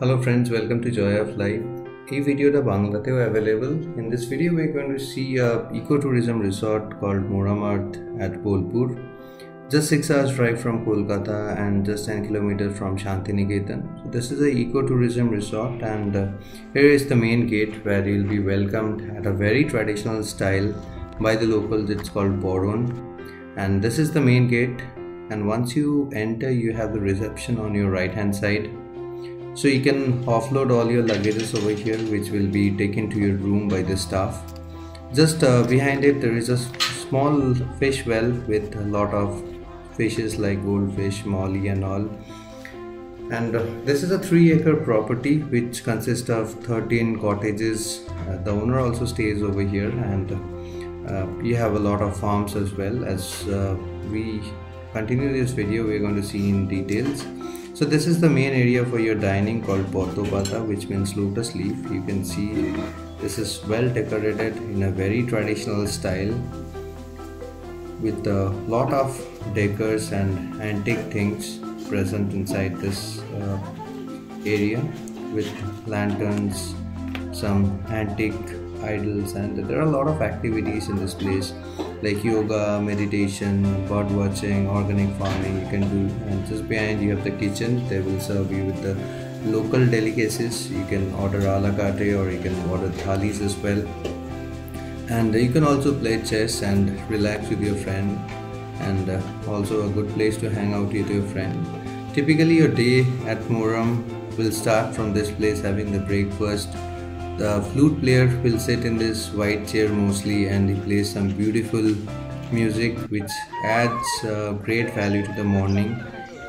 Hello friends, welcome to Joy of Life. This video is available. In this video, we are going to see a ecotourism resort called Moram Earth at Bolpur, just 6 hours drive from Kolkata and just 10 kilometers from Shantiniketan. So this is an ecotourism resort and uh, here is the main gate where you'll be welcomed at a very traditional style by the locals. It's called Boron and this is the main gate and once you enter you have the reception on your right hand side so you can offload all your luggages over here which will be taken to your room by the staff. Just uh, behind it there is a small fish well with a lot of fishes like goldfish molly and all. And uh, this is a 3 acre property which consists of 13 cottages. Uh, the owner also stays over here and uh, you have a lot of farms as well. As uh, we continue this video we're going to see in details so this is the main area for your dining called Potopata which means lotus leaf. You can see this is well decorated in a very traditional style with a lot of decors and antique things present inside this uh, area with lanterns some antique idols and there are a lot of activities in this place like yoga meditation bird watching organic farming you can do. And just behind you have the kitchen. They will serve you with the local delicacies. You can order a la carte or you can order thalis as well. And you can also play chess and relax with your friend. And uh, also a good place to hang out with your friend. Typically your day at moram will start from this place having the breakfast the flute player will sit in this white chair mostly and he plays some beautiful music which adds uh, great value to the morning.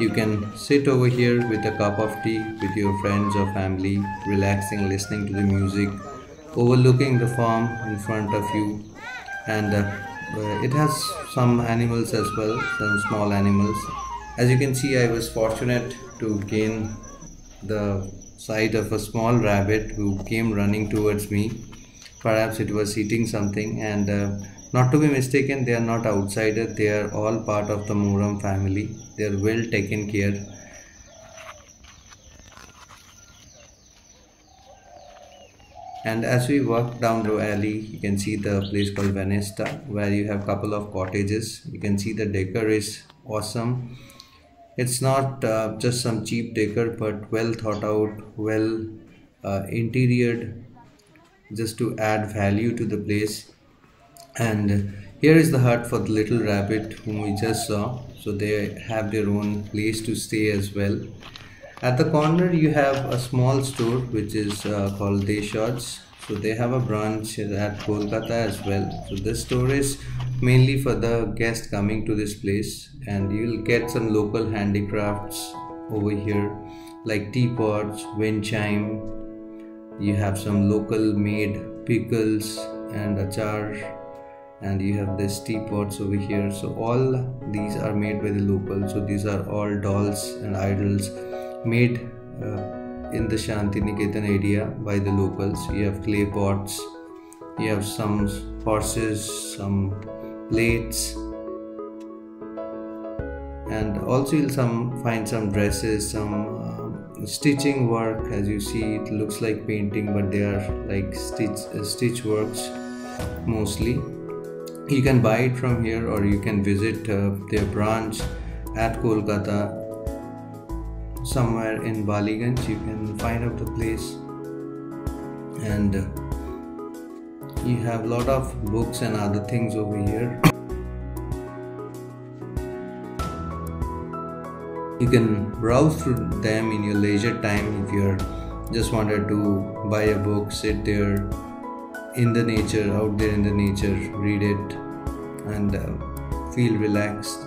You can sit over here with a cup of tea with your friends or family relaxing listening to the music overlooking the farm in front of you. And uh, uh, it has some animals as well some small animals. As you can see i was fortunate to gain the sight of a small rabbit who came running towards me. Perhaps it was eating something and uh, not to be mistaken they are not outsiders they are all part of the Moram family. They are well taken care. And as we walk down the alley you can see the place called Venesta where you have a couple of cottages. You can see the decor is awesome it's not uh, just some cheap decor but well thought out well uh, interiored just to add value to the place. And here is the hut for the little rabbit whom we just saw. So they have their own place to stay as well. At the corner you have a small store which is uh, called Deshods. So they have a branch at Kolkata as well. So this store is mainly for the guest coming to this place and you'll get some local handicrafts over here like teapots, wind chime. You have some local made pickles and achar and you have this teapots over here so all these are made by the local so these are all dolls and idols made uh, in the Shantiniketan area by the locals. You have clay pots, you have some horses, some plates, and also you'll some find some dresses, some uh, stitching work. As you see, it looks like painting, but they are like stitch uh, stitch works mostly. You can buy it from here, or you can visit uh, their branch at Kolkata somewhere in Ballygunge you can find out the place. And you have a lot of books and other things over here. You can browse through them in your leisure time if you're just wanted to buy a book sit there in the nature out there in the nature read it and uh, feel relaxed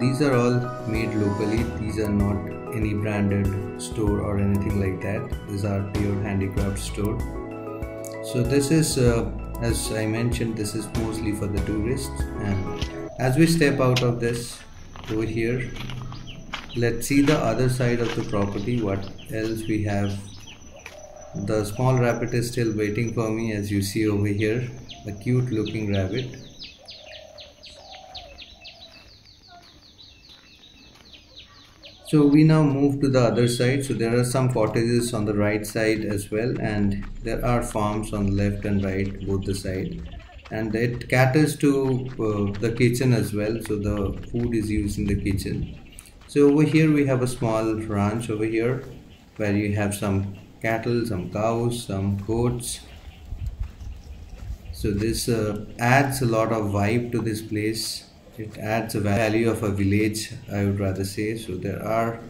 these are all made locally. These are not any branded store or anything like that. These are pure handicraft store. So this is uh, as i mentioned this is mostly for the tourists. And as we step out of this over here let's see the other side of the property. What else we have? The small rabbit is still waiting for me as you see over here. A cute looking rabbit so we now move to the other side. So there are some cottages on the right side as well and there are farms on the left and right both the side. And it caters to uh, the kitchen as well. So the food is used in the kitchen. So over here we have a small ranch over here where you have some cattle some cows some goats. So this uh, adds a lot of vibe to this place it adds a value of a village i would rather say. So there are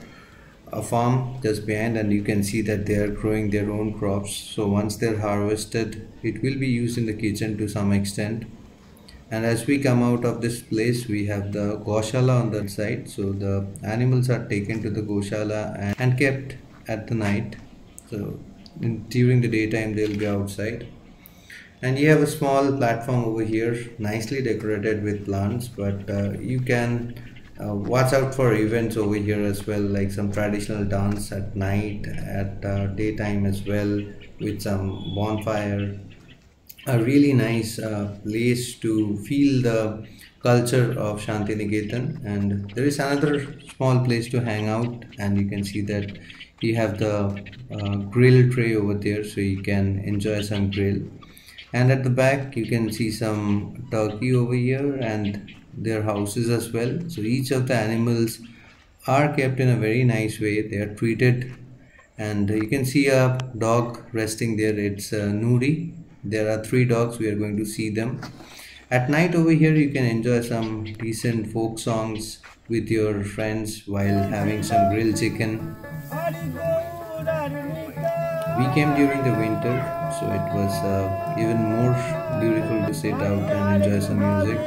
a farm just behind and you can see that they are growing their own crops. So once they're harvested it will be used in the kitchen to some extent. And as we come out of this place we have the goshala on that side. So the animals are taken to the goshala and, and kept at the night. So in, during the daytime they'll be outside and you have a small platform over here nicely decorated with plants but uh, you can uh, watch out for events over here as well like some traditional dance at night at uh, daytime as well with some bonfire. A really nice uh, place to feel the culture of Shantiniketan. And there is another small place to hang out and you can see that you have the uh, grill tray over there so you can enjoy some grill and at the back you can see some turkey over here and their houses as well. So each of the animals are kept in a very nice way. They are treated. And you can see a dog resting there. It's a Nuri. There are three dogs. We are going to see them. At night over here you can enjoy some decent folk songs with your friends while having some grilled chicken we came during the winter so it was uh, even more beautiful to sit out and enjoy some music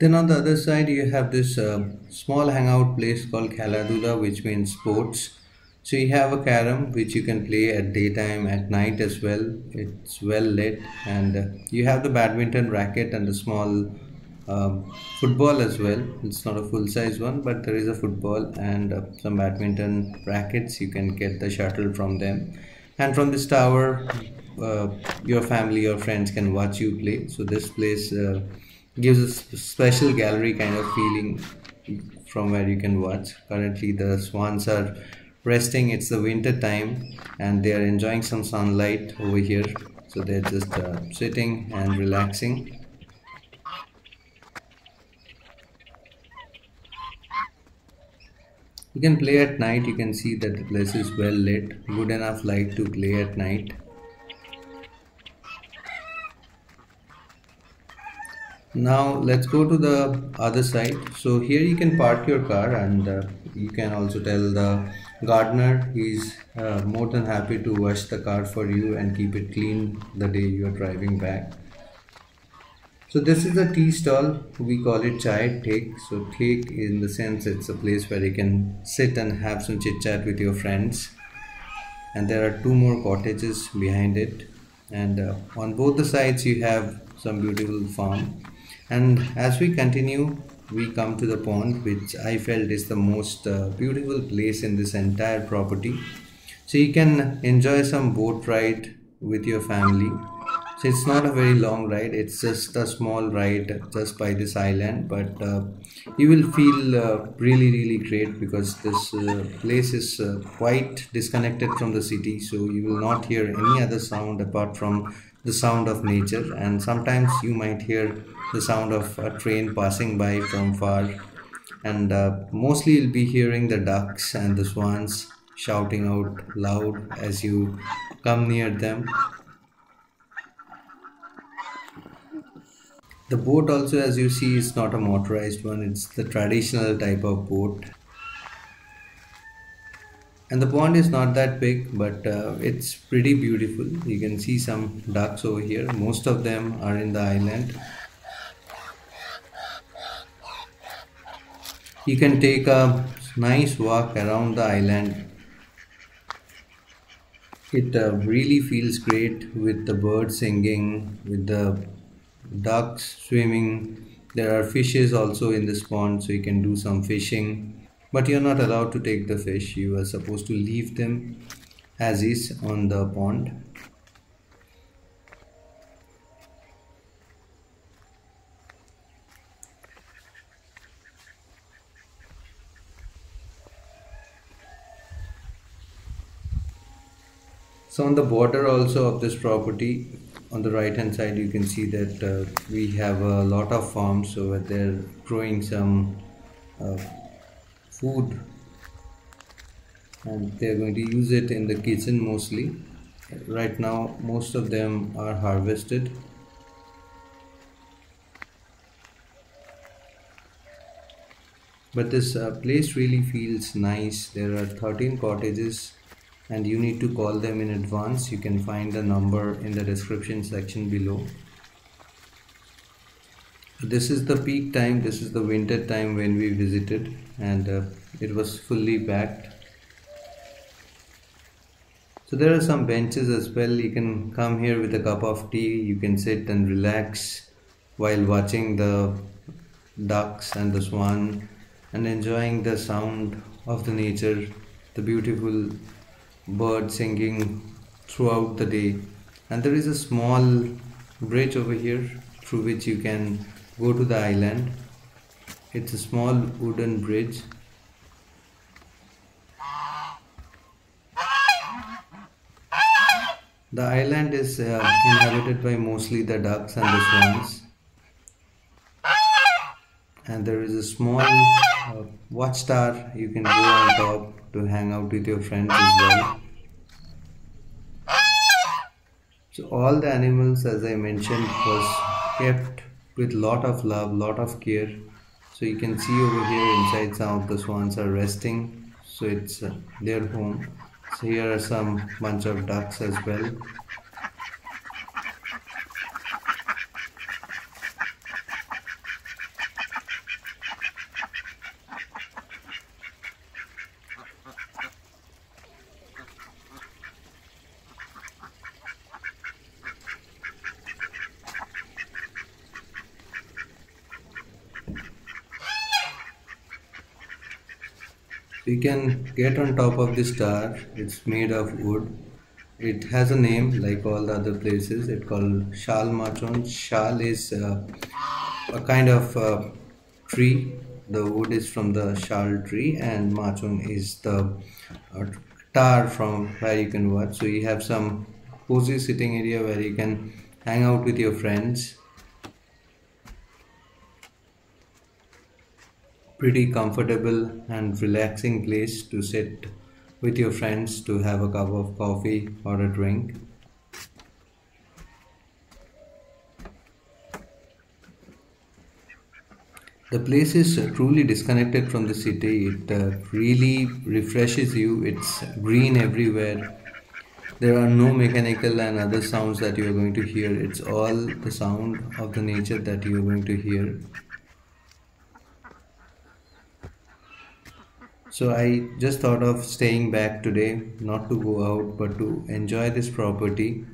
Then on the other side you have this uh, small hangout place called Khaladula which means sports. So you have a carom which you can play at daytime, at night as well. It's well lit and uh, you have the badminton racket and the small um, football as well. It's not a full size one but there is a football and uh, some badminton rackets. You can get the shuttle from them and from this tower uh, your family or friends can watch you play. So this place uh, gives a special gallery kind of feeling from where you can watch. Currently the swans are resting. It's the winter time and they are enjoying some sunlight over here. So they're just uh, sitting and relaxing. You can play at night. You can see that the place is well lit. Good enough light to play at night now let's go to the other side. So here you can park your car and uh, you can also tell the gardener. He's uh, more than happy to wash the car for you and keep it clean the day you're driving back. So this is a tea stall. We call it chai take so take in the sense it's a place where you can sit and have some chit chat with your friends. And there are two more cottages behind it. And uh, on both the sides you have some beautiful farm and as we continue we come to the pond which I felt is the most uh, beautiful place in this entire property. So you can enjoy some boat ride with your family. So it's not a very long ride. It's just a small ride just by this island but uh, you will feel uh, really really great because this uh, place is uh, quite disconnected from the city. So you will not hear any other sound apart from the sound of nature and sometimes you might hear the sound of a train passing by from far. And uh, mostly you'll be hearing the ducks and the swans shouting out loud as you come near them. The boat also as you see is not a motorized one. It's the traditional type of boat and the pond is not that big but uh, it's pretty beautiful. You can see some ducks over here. Most of them are in the island. You can take a nice walk around the island. It uh, really feels great with the birds singing with the ducks swimming. There are fishes also in this pond so you can do some fishing but you're not allowed to take the fish. You are supposed to leave them as is on the pond. So on the border also of this property on the right hand side you can see that uh, we have a lot of farms over they're growing some uh, food. And they're going to use it in the kitchen mostly. Right now most of them are harvested. But this uh, place really feels nice. There are 13 cottages and you need to call them in advance. You can find the number in the description section below this is the peak time this is the winter time when we visited and uh, it was fully packed. So there are some benches as well. You can come here with a cup of tea. You can sit and relax while watching the ducks and the swan and enjoying the sound of the nature the beautiful birds singing throughout the day. And there is a small bridge over here through which you can go to the island. It's a small wooden bridge. The island is uh, inhabited by mostly the ducks and the swans. And there is a small uh, watchtower you can go on top to hang out with your friends as well. So all the animals as i mentioned was kept with lot of love lot of care. So you can see over here inside some of the swans are resting. So it's uh, their home. So here are some bunch of ducks as well you can get on top of this star. It's made of wood. It has a name like all the other places. It's called shal machon. Shal is uh, a kind of uh, tree. The wood is from the shal tree and machon is the uh, tar from where you can watch. So you have some cozy sitting area where you can hang out with your friends pretty comfortable and relaxing place to sit with your friends to have a cup of coffee or a drink. The place is truly disconnected from the city. It uh, really refreshes you. It's green everywhere. There are no mechanical and other sounds that you are going to hear. It's all the sound of the nature that you are going to hear. So I just thought of staying back today, not to go out, but to enjoy this property.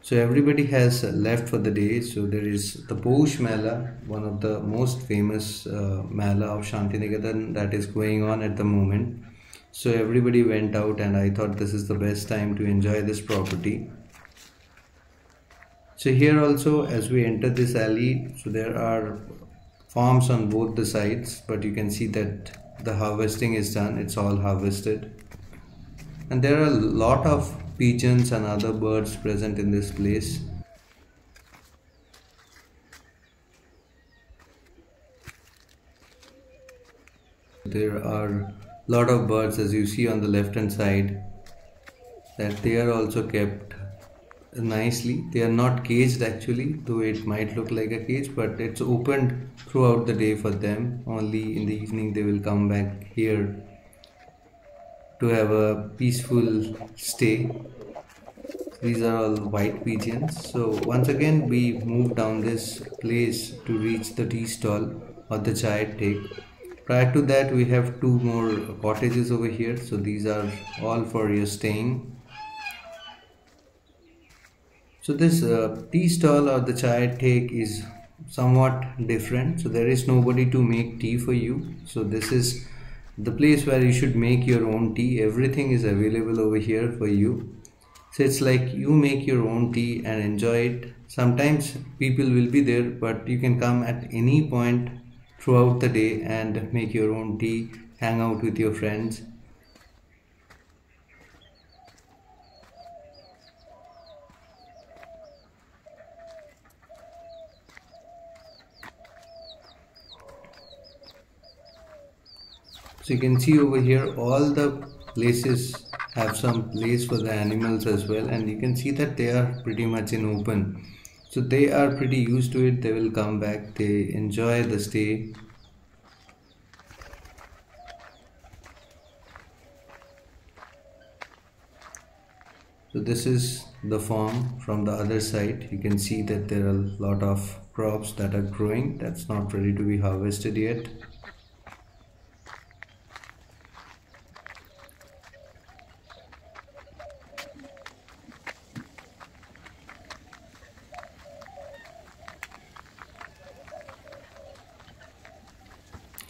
So everybody has left for the day. So there is the Poush Mela, one of the most famous uh, Mela of Shantiniketan that is going on at the moment. So everybody went out and I thought this is the best time to enjoy this property. So here also as we enter this alley, so there are farms on both the sides, but you can see that the harvesting is done it's all harvested. And there are a lot of pigeons and other birds present in this place. There are a lot of birds as you see on the left hand side that they are also kept nicely. They are not caged actually though it might look like a cage but it's opened throughout the day for them. Only in the evening they will come back here to have a peaceful stay. These are all white pigeons. So once again we move down this place to reach the tea stall or the chai take prior to that we have two more cottages over here. So these are all for your staying so this uh, tea stall or the chai take is somewhat different. So there is nobody to make tea for you. So this is the place where you should make your own tea. Everything is available over here for you. So it's like you make your own tea and enjoy it. Sometimes people will be there but you can come at any point throughout the day and make your own tea hang out with your friends so you can see over here all the places have some place for the animals as well and you can see that they are pretty much in open. So they are pretty used to it. They will come back. They enjoy the stay. So this is the farm from the other side. You can see that there are a lot of crops that are growing. That's not ready to be harvested yet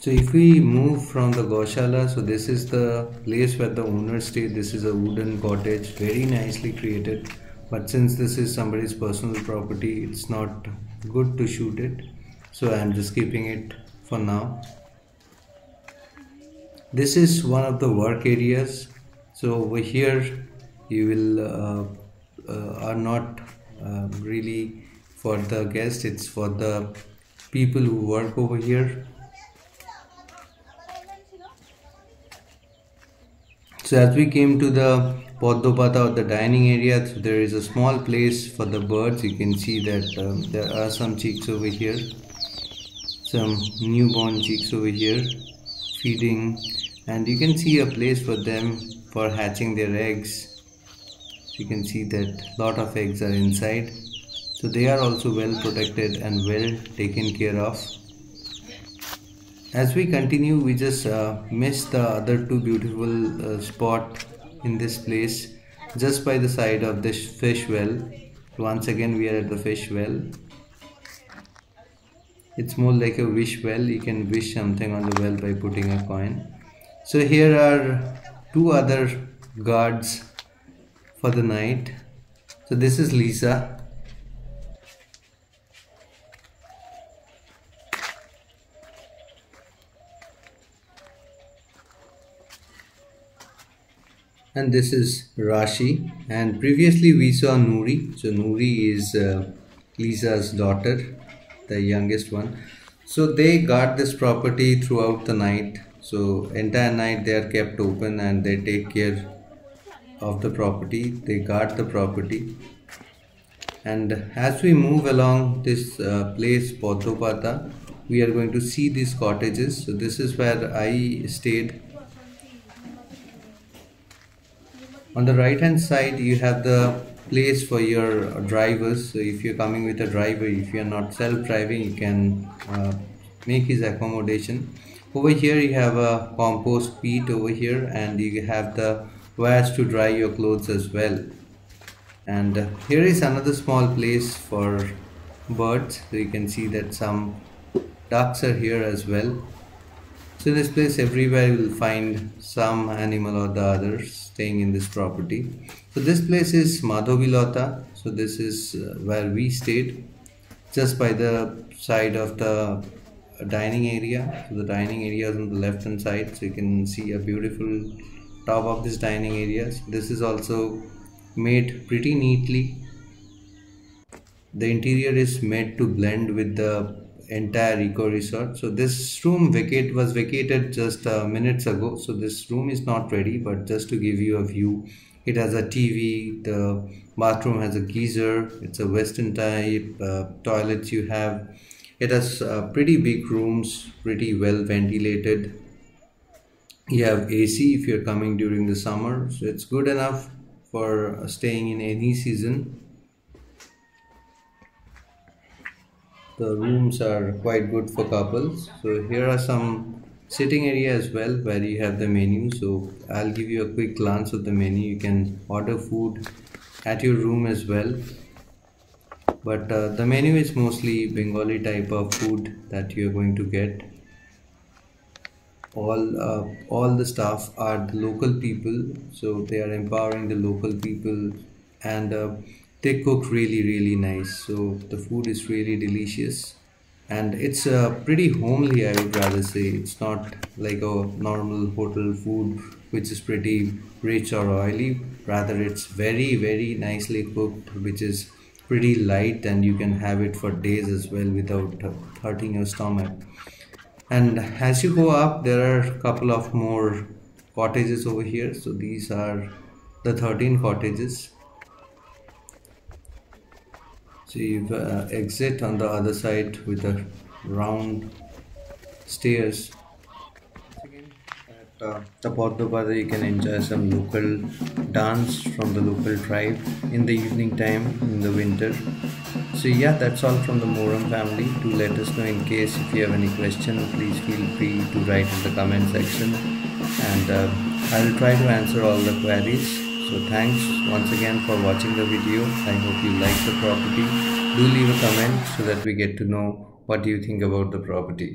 so if we move from the Gaushala so this is the place where the owner stay this is a wooden cottage very nicely created. But since this is somebody's personal property it's not good to shoot it. So I'm just keeping it for now. This is one of the work areas. So over here you will uh, uh, are not uh, really for the guests. It's for the people who work over here So as we came to the Poddopata or the dining area, so there is a small place for the birds. You can see that um, there are some chicks over here, some newborn chicks over here feeding and you can see a place for them for hatching their eggs. You can see that lot of eggs are inside. So they are also well protected and well taken care of as we continue we just uh, missed the other two beautiful uh, spot in this place just by the side of this fish well. Once again we are at the fish well. It's more like a wish well. You can wish something on the well by putting a coin. So here are two other guards for the night. So this is Lisa and this is Rashi. And previously we saw Nuri so Nuri is uh, Lisa's daughter the youngest one. So they guard this property throughout the night. So entire night they are kept open and they take care of the property. They guard the property. And as we move along this uh, place Poddopata we are going to see these cottages. So this is where I stayed on the right hand side you have the place for your drivers. So if you're coming with a driver if you're not self-driving you can uh, make his accommodation. Over here you have a compost pit over here and you have the wires to dry your clothes as well. And here is another small place for birds. So you can see that some ducks are here as well so in this place everywhere you will find some animal or the other staying in this property. So this place is Madhovilota. So this is uh, where we stayed just by the side of the dining area. So the dining area is on the left hand side. So you can see a beautiful top of this dining area. So this is also made pretty neatly. The interior is made to blend with the entire eco resort. So this room vacate was vacated just uh, minutes ago. So this room is not ready but just to give you a view it has a tv the bathroom has a geyser it's a western type uh, toilets you have. It has uh, pretty big rooms pretty well ventilated. You have ac if you're coming during the summer so it's good enough for staying in any season the rooms are quite good for couples. So here are some sitting area as well where you have the menu. So i'll give you a quick glance of the menu. You can order food at your room as well. But uh, the menu is mostly bengali type of food that you're going to get. All uh, all the staff are the local people. So they are empowering the local people. And uh, they cook really really nice. So the food is really delicious. And it's uh, pretty homely i would rather say. It's not like a normal hotel food which is pretty rich or oily. Rather it's very very nicely cooked which is pretty light and you can have it for days as well without hurting your stomach. And as you go up there are a couple of more cottages over here. So these are the 13 cottages so you uh, exit on the other side with the round stairs. Again at uh, the Padmapada you can enjoy some local dance from the local tribe in the evening time in the winter. So yeah that's all from the Moram family. Do let us know in case if you have any question please feel free to write in the comment section. And uh, I'll try to answer all the queries. So thanks once again for watching the video. I hope you like the property do leave a comment so that we get to know what you think about the property